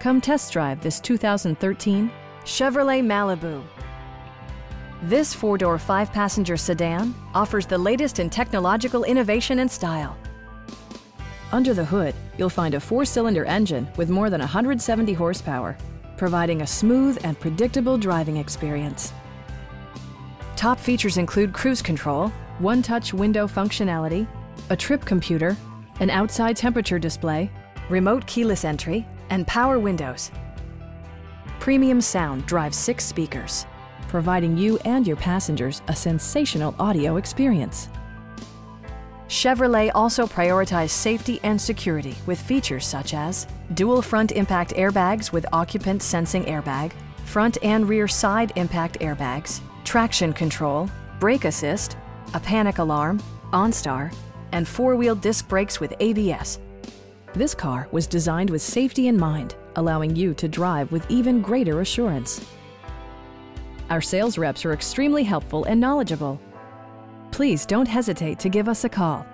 Come test drive this 2013 Chevrolet Malibu. This four-door, five-passenger sedan offers the latest in technological innovation and style. Under the hood, you'll find a four-cylinder engine with more than 170 horsepower, providing a smooth and predictable driving experience. Top features include cruise control, one-touch window functionality, a trip computer, an outside temperature display, remote keyless entry, and power windows. Premium sound drives six speakers, providing you and your passengers a sensational audio experience. Chevrolet also prioritized safety and security with features such as dual front impact airbags with occupant sensing airbag, front and rear side impact airbags, traction control, brake assist, a panic alarm, OnStar, and four-wheel disc brakes with ABS. This car was designed with safety in mind, allowing you to drive with even greater assurance. Our sales reps are extremely helpful and knowledgeable. Please don't hesitate to give us a call